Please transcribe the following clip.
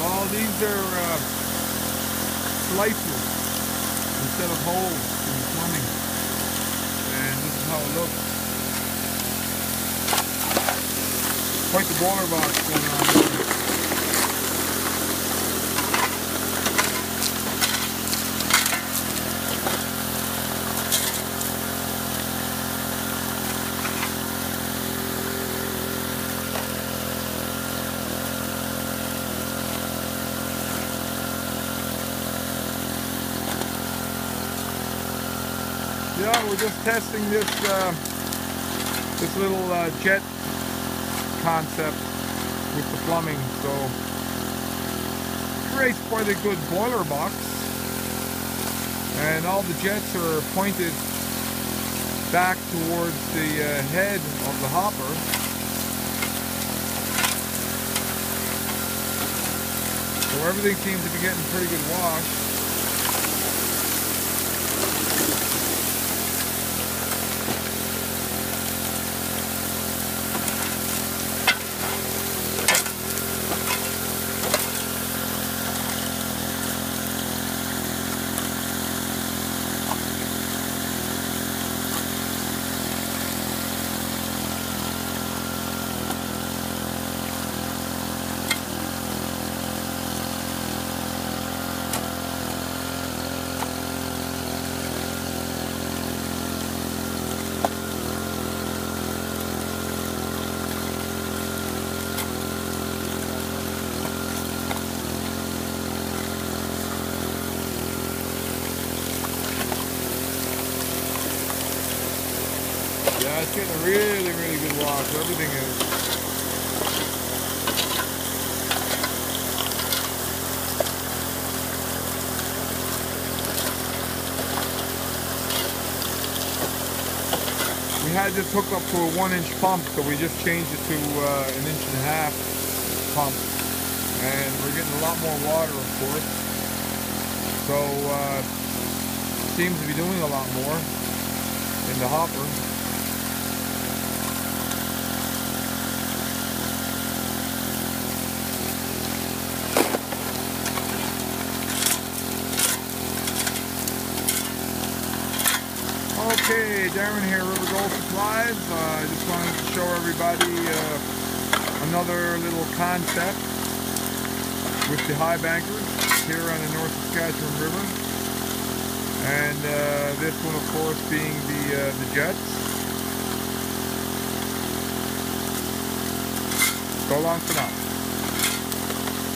All these are uh, slices instead of holes in the plumbing. And this is how it looks. Quite the boiler box going on. Yeah, we're just testing this uh, this little uh, jet concept with the plumbing. So creates quite a good boiler box, and all the jets are pointed back towards the uh, head of the hopper. So everything seems to be getting pretty good wash. Yeah, it's getting a really, really good wash. Everything is. We had this hooked up to a one inch pump, so we just changed it to uh, an inch and a half pump. And we're getting a lot more water, of course. So, uh, seems to be doing a lot more in the hopper. Okay, Darren here, River Gold Supplies. Uh, I just wanted to show everybody uh, another little concept with the high bankers here on the North Saskatchewan River. And uh, this one, of course, being the, uh, the Jets. So long for now.